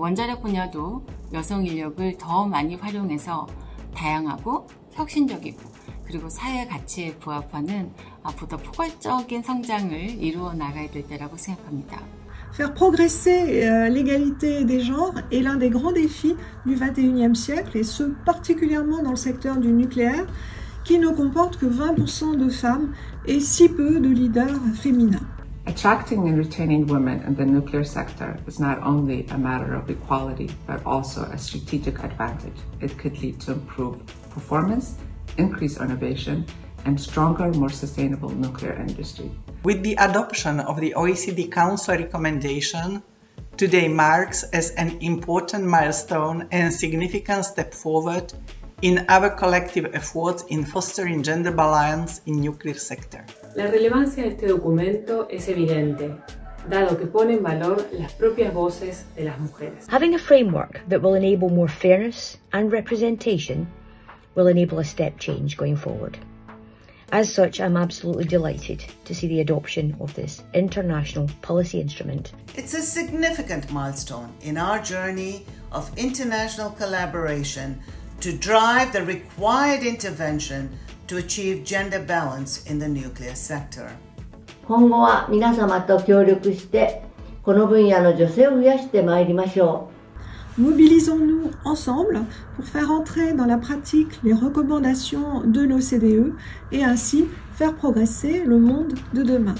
원자력 분야도 여성 인력을 더 많이 활용해서 다양하고 혁신적이고 그리고 사회 가치에 부합하는 보다 포괄적인 성장을 이루어 나가야 될 때라고 생각합니다. Faire progresser euh, l'égalité des genres est l'un des grands défis du 21e siècle, et ce particulièrement dans le secteur du nucléaire, qui ne comporte que 20% de femmes et si peu de leaders féminins. Attracting and retaining women in the nuclear sector is not only a matter of equality, but also a strategic advantage. It could lead to improved performance, increased innovation, and stronger, more sustainable nuclear industry. With the adoption of the OECD Council recommendation, today marks as an important milestone and significant step forward in our collective efforts in fostering gender balance in nuclear sector. La relevancia de este documento es evidente, dado que pone en valor las propias voces de las mujeres. Having a framework that will enable more fairness and representation will enable a step change going forward. As such, I'm absolutely delighted to see the adoption of this international policy instrument. It's a significant milestone in our journey of international collaboration to drive the required intervention to achieve gender balance in the nuclear sector. 今後は皆様と協力してこの分野の女性を増やしてまいりましょう。Mobilisons-nous ensemble pour faire entrer dans la pratique les recommandations de l'OCDE et ainsi faire progresser le monde de demain.